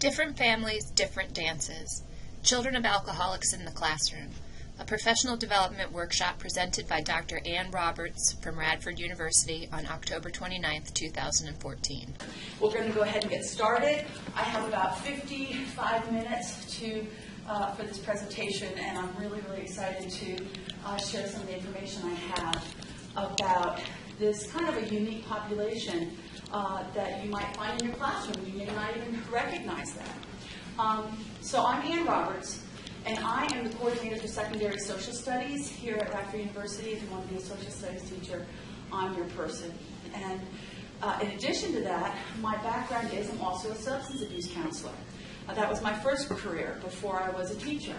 Different families, different dances. Children of alcoholics in the classroom. A professional development workshop presented by Dr. Ann Roberts from Radford University on October 29, 2014. We're going to go ahead and get started. I have about 55 minutes to uh, for this presentation, and I'm really, really excited to uh, share some of the information I have about this kind of a unique population uh, that you might find in your classroom. You may not even recognize that. Um, so I'm Ann Roberts, and I am the coordinator for secondary social studies here at Radford University. If you want to be a social studies teacher, I'm your person. And uh, in addition to that, my background is I'm also a substance abuse counselor. Uh, that was my first career before I was a teacher.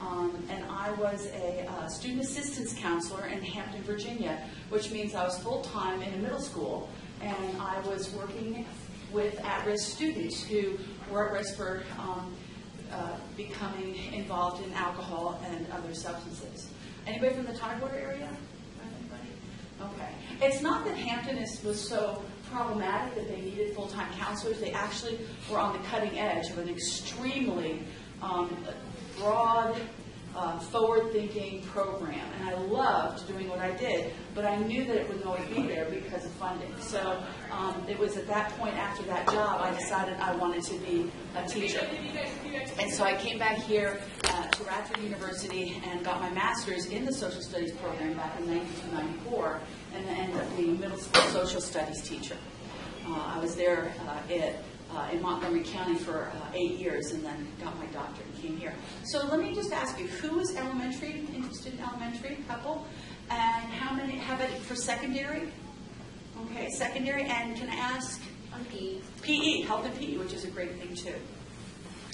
Um, and I was a uh, student assistance counselor in Hampton, Virginia, which means I was full time in a middle school, and I was working with at risk students who were at risk for um, uh, becoming involved in alcohol and other substances. Anybody from the Tidewater area? Okay. It's not that Hampton is, was so problematic that they needed full time counselors. They actually were on the cutting edge of an extremely um, broad, uh, forward-thinking program, and I loved doing what I did. But I knew that it wouldn't always be there because of funding. So um, it was at that point after that job I decided I wanted to be a teacher, and so I came back here uh, to Radford University and got my master's in the social studies program back in 1994, and ended up being a middle school social studies teacher. Uh, I was there uh, at uh, in Montgomery County for uh, eight years and then got my doctorate and came here. So let me just ask you, who is elementary, interested in elementary, couple? And how many have it for secondary? Okay, secondary, and can I ask? On PE. PE, health and PE, which is a great thing too.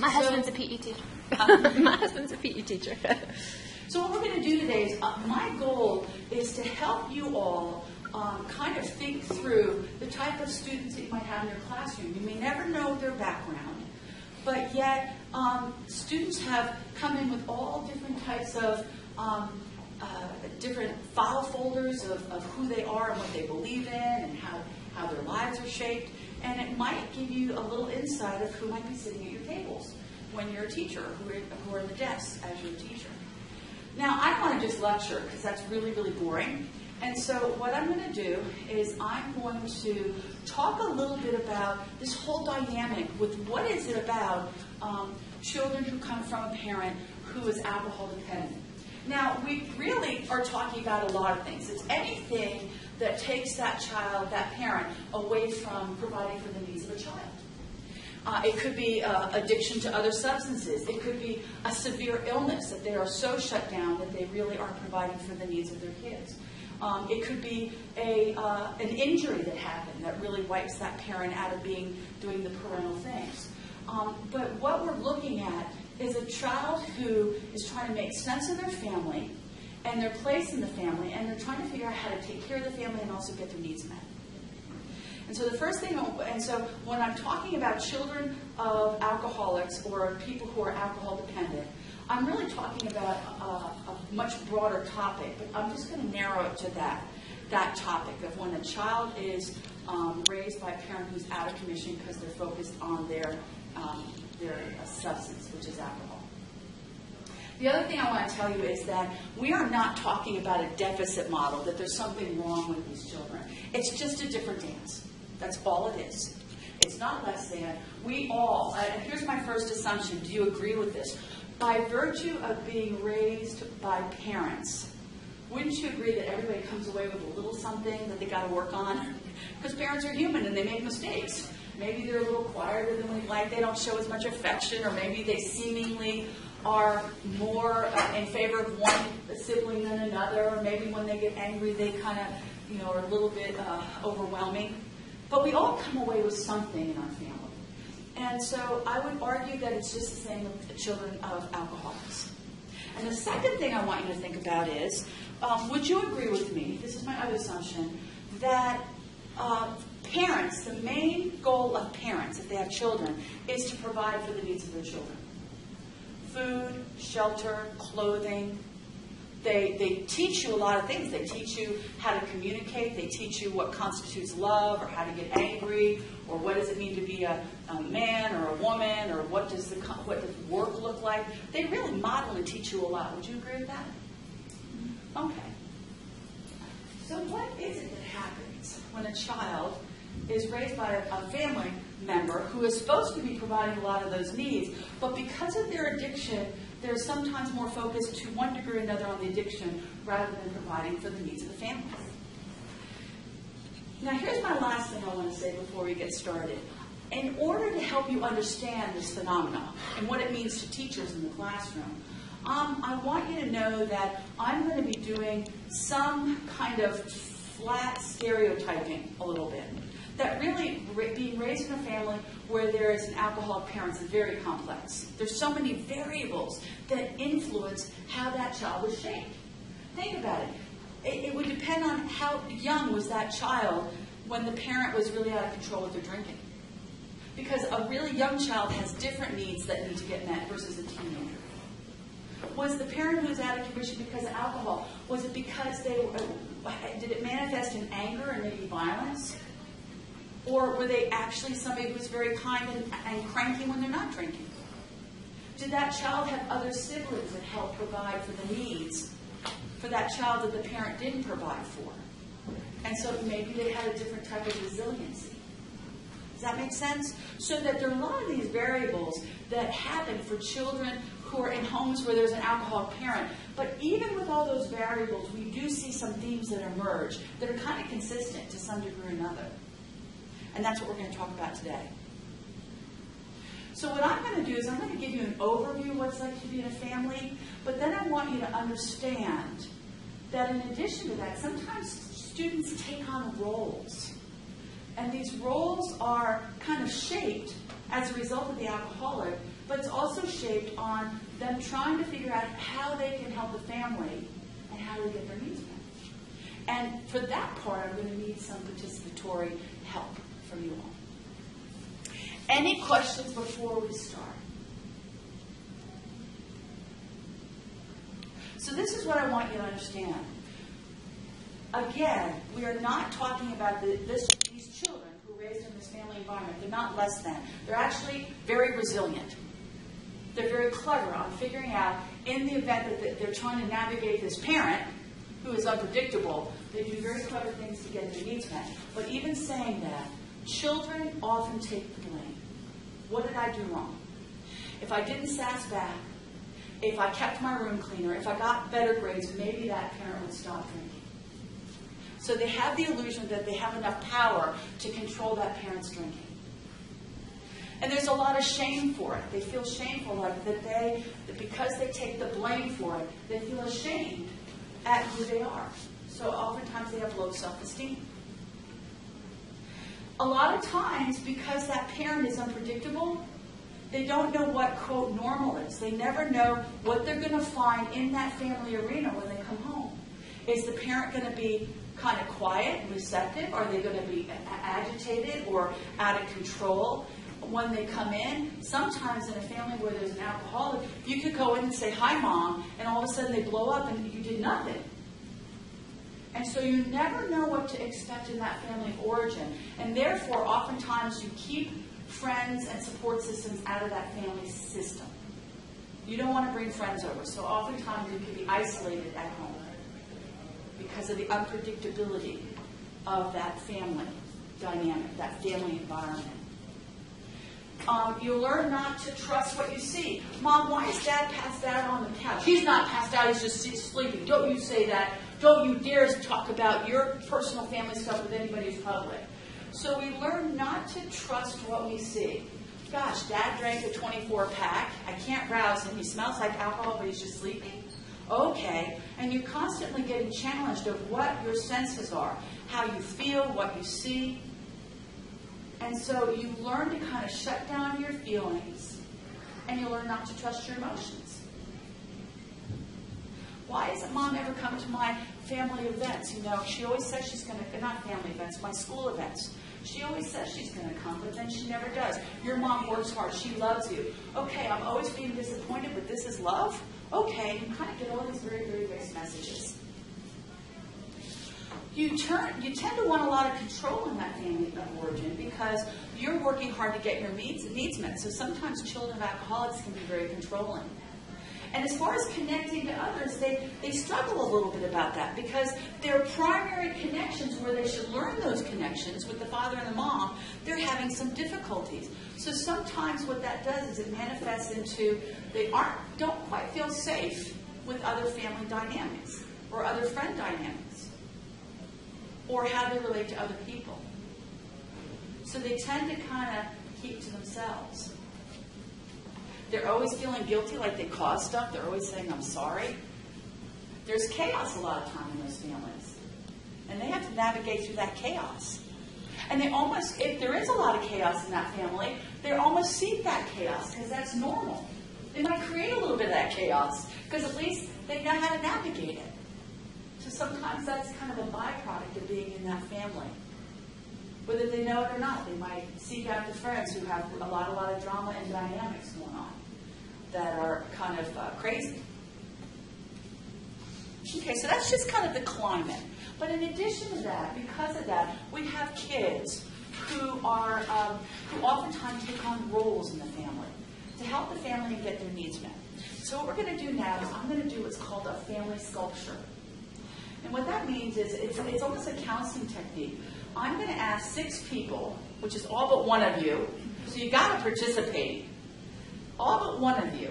My So- husband's a PE teacher. My husband's a PE teacher. So what we're going to do today is, uh, my goal is to help you all um, kind of think through the type of students that you might have in your classroom. You may never know their background, but yet um, students have come in with all different types of um, uh, different file folders of, of who they are and what they believe in and how, how their lives are shaped. And it might give you a little insight of who might be sitting at your tables when you're a teacher, who are, who are in the desks as your teacher. Now, I want to just lecture because that's really, really boring. And so, what I'm going to do is I'm going to talk a little bit about this whole dynamic with what is it about um, children who come from a parent who is alcohol dependent. Now, we really are talking about a lot of things. It's anything that takes that child, that parent, away from providing for the needs of a child. Uh, it could be uh, addiction to other substances. It could be a severe illness that they are so shut down that they really aren't providing for the needs of their kids. Um, it could be a, uh, an injury that happened that really wipes that parent out of being doing the parental things. Um, but what we're looking at is a child who is trying to make sense of their family and their place in the family, and they're trying to figure out how to take care of the family and also get their needs met. And so the first thing, and so when I'm talking about children of alcoholics or people who are alcohol dependent, I'm really talking about a much broader topic, but I'm just going to narrow it to that, that topic of when a child is um, raised by a parent who's out of commission because they're focused on their, um, their uh, substance, which is alcohol. The other thing I want to tell you is that we are not talking about a deficit model, that there's something wrong with these children. It's just a different dance. That's all it is. It's not less than. We all, and here's my first assumption do you agree with this? By virtue of being raised by parents, wouldn't you agree that everybody comes away with a little something that they got to work on? Because parents are human and they make mistakes. Maybe they're a little quieter than we like, they don't show as much affection, or maybe they seemingly are more uh, in favor of one sibling than another, or maybe when they get angry, they kind of, you know, are a little bit uh, overwhelming. But we all come away with something in our family. And so I would argue that it's just the same with the children of alcoholics. And the second thing I want you to think about is um, would you agree with me? This is my other assumption that uh, parents, the main goal of parents, if they have children, is to provide for the needs of their children food, shelter, clothing. They, they teach you a lot of things. They teach you how to communicate. They teach you what constitutes love or how to get angry or what does it mean to be a, a man or a woman or what does the what does work look like. They really model and teach you a lot. Would you agree with that? Okay. So what is it that happens when a child is raised by a family member who is supposed to be providing a lot of those needs, but because of their addiction, they're sometimes more focused to one degree or another on the addiction rather than providing for the needs of the family. Now, here's my last thing I want to say before we get started. In order to help you understand this phenomenon and what it means to teachers in the classroom, um, I want you to know that I'm going to be doing some kind of flat stereotyping a little bit. That really, being raised in a family where there is an alcoholic parent is very complex. There's so many variables that influence how that child was shaped. Think about it. It, it would depend on how young was that child when the parent was really out of control with their drinking. Because a really young child has different needs that need to get met versus a teenager. Was the parent who was out of commission because of alcohol? Was it because they uh, did it manifest in anger and maybe violence? Or were they actually somebody who was very kind and, and cranky when they're not drinking? Did that child have other siblings that helped provide for the needs for that child that the parent didn't provide for? And so maybe they had a different type of resiliency. That make sense? So that there are a lot of these variables that happen for children who are in homes where there's an alcoholic parent. But even with all those variables, we do see some themes that emerge that are kind of consistent to some degree or another. And that's what we're going to talk about today. So what I'm going to do is I'm going to give you an overview of what it's like to be in a family, but then I want you to understand that in addition to that, sometimes students take on roles. And these roles are kind of shaped as a result of the alcoholic, but it's also shaped on them trying to figure out how they can help the family and how to get their needs met. And for that part, I'm going to need some participatory help from you all. Any questions before we start? So this is what I want you to understand. Again, we are not talking about the, this, these children who are raised in this family environment. They're not less than. They're actually very resilient. They're very clever on figuring out, in the event that they're trying to navigate this parent who is unpredictable, they do very clever things to get their needs met. But even saying that, children often take the blame. What did I do wrong? If I didn't sass back, if I kept my room cleaner, if I got better grades, maybe that parent would stop drinking. So they have the illusion that they have enough power to control that parent's drinking. And there's a lot of shame for it. They feel shameful, like that they, that because they take the blame for it, they feel ashamed at who they are. So oftentimes they have low self-esteem. A lot of times, because that parent is unpredictable, they don't know what, quote, normal is. They never know what they're going to find in that family arena when they come home. Is the parent going to be kind of quiet and receptive? Are they going to be agitated or out of control when they come in? Sometimes in a family where there's an alcoholic, you could go in and say, Hi, mom, and all of a sudden they blow up and you did nothing. And so you never know what to expect in that family of origin. And therefore, oftentimes you keep friends and support systems out of that family system. You don't want to bring friends over. So oftentimes you can be isolated at home because of the unpredictability of that family dynamic, that family environment. Um, you learn not to trust what you see. Mom, why is dad passed out on the couch? He's not passed out, he's just sleeping. Don't you say that. Don't you dare talk about your personal family stuff with anybody who's public. So we learn not to trust what we see. Gosh, dad drank a 24 pack. I can't rouse him. He smells like alcohol, but he's just sleeping. Okay. And you're constantly getting challenged of what your senses are, how you feel, what you see. And so you learn to kind of shut down your feelings and you learn not to trust your emotions. Why hasn't mom ever come to my family events? You know, she always says she's going to, not family events, my school events. She always says she's going to come, but then she never does. Your mom works hard. She loves you. Okay, I'm always being disappointed, but this is love? Okay, you kind of get all these very, very mixed messages. you turn you tend to want a lot of control in that family of origin because you're working hard to get your needs needs met. So sometimes children of alcoholics can be very controlling. And as far as connecting to others, they, they struggle a little bit about that because their primary connections, where they should learn those connections with the father and the mom, they're having some difficulties. So sometimes what that does is it manifests into they aren't don't quite feel safe with other family dynamics or other friend dynamics or how they relate to other people. So they tend to kind of keep to themselves. They're always feeling guilty like they caused stuff. They're always saying, I'm sorry. There's chaos a lot of time in those families. And they have to navigate through that chaos. And they almost, if there is a lot of chaos in that family, they almost seek that chaos because that's normal. They might create a little bit of that chaos because at least they know how to navigate it. So sometimes that's kind of a byproduct of being in that family. Whether they know it or not, they might seek out the friends who have a lot, a lot of drama and dynamics going on that are kind of uh, crazy. Okay, so that's just kind of the climate. But in addition to that, because of that, we have kids who are um, who oftentimes take on roles in the family to help the family get their needs met. So what we're going to do now is I'm going to do what's called a family sculpture. And what that means is it's, it's almost a counseling technique. I'm going to ask six people, which is all but one of you, so you got to participate all but one of you,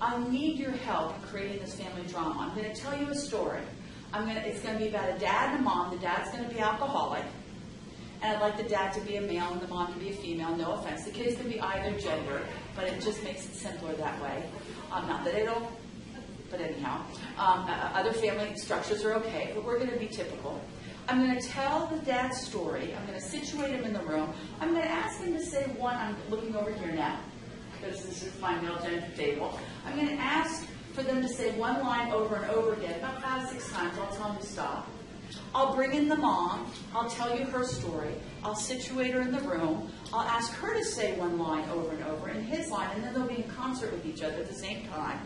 I need your help in creating this family drama. I'm going to tell you a story. I'm going to, it's going to be about a dad and a mom. The dad's going to be alcoholic. And I'd like the dad to be a male and the mom to be a female. No offense. The kids can be either gender, but it just makes it simpler that way. Um, not that I don't, but anyhow. Um, uh, other family structures are okay, but we're going to be typical. I'm going to tell the dad's story. I'm going to situate him in the room. I'm going to ask him to say one. I'm looking over here now because this is my male genital table. I'm going to ask for them to say one line over and over again, about five, six times. I'll tell them to stop. I'll bring in the mom. I'll tell you her story. I'll situate her in the room. I'll ask her to say one line over and over in his line, and then they'll be in concert with each other at the same time.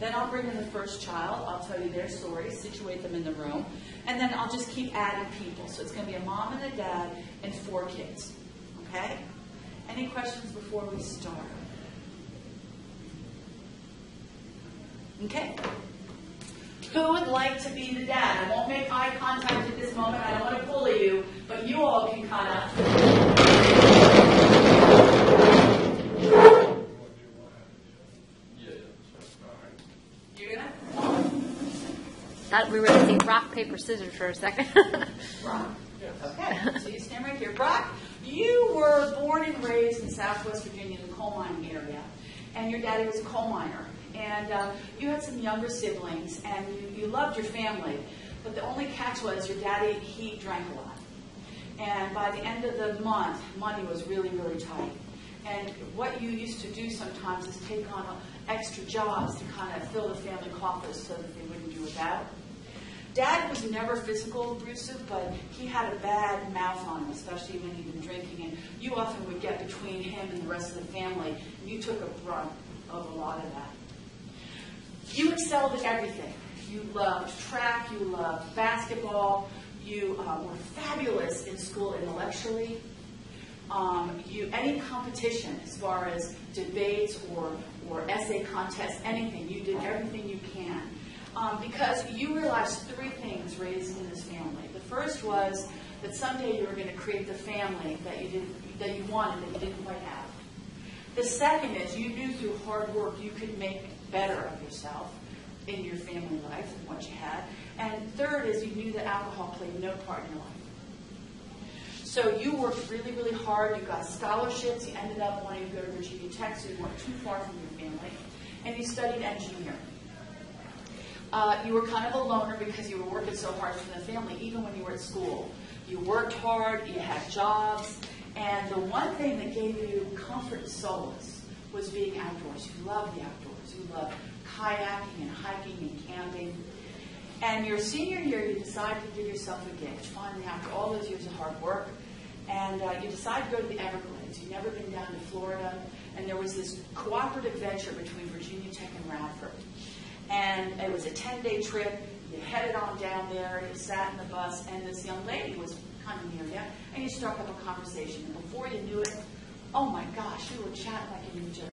Then I'll bring in the first child. I'll tell you their story, situate them in the room, and then I'll just keep adding people. So it's going to be a mom and a dad and four kids. Okay? Any questions before we start? Okay. Who would like to be the dad? I won't make eye contact at this moment. I don't want to bully you, but you all can kind of. You're gonna? Thought we were going to see rock, paper, scissors for a second. rock. Okay, so you stand right here. Brock, you were born and raised in Southwest Virginia in the coal mining area, and your daddy was a coal miner and uh, you had some younger siblings, and you, you loved your family, but the only catch was your daddy, he drank a lot. And by the end of the month, money was really, really tight. And what you used to do sometimes is take on extra jobs to kind of fill the family coffers so that they wouldn't do without. Dad was never physical abusive, but he had a bad mouth on him, especially when he'd been drinking. And you often would get between him and the rest of the family, and you took a brunt of a lot of that. You excelled at everything. You loved track, you loved basketball, you uh, were fabulous in school intellectually. Um, you any competition as far as debates or or essay contests, anything, you did everything you can. Um, because you realized three things raised in this family. The first was that someday you were going to create the family that you didn't that you wanted that you didn't quite have. The second is you knew through hard work you could make better of yourself in your family life and what you had. And third is you knew that alcohol played no part in your life. So you worked really, really hard. You got scholarships. You ended up wanting to go to Virginia Tech, so you weren't too far from your family. And you studied engineering. Uh, you were kind of a loner because you were working so hard for the family, even when you were at school. You worked hard, you had jobs, and the one thing that gave you comfort and solace was being outdoors. You loved the outdoors. You loved kayaking and hiking and camping. And your senior year, you decide to give yourself a gift, finally, after all those years of hard work. And uh, you decide to go to the Everglades. You've never been down to Florida. And there was this cooperative venture between Virginia Tech and Radford. And it was a 10 day trip. you headed on down there, you sat in the bus, and this young lady was kind of near you, and you struck up a conversation. And before you knew it, oh my gosh, you were chatting like each other.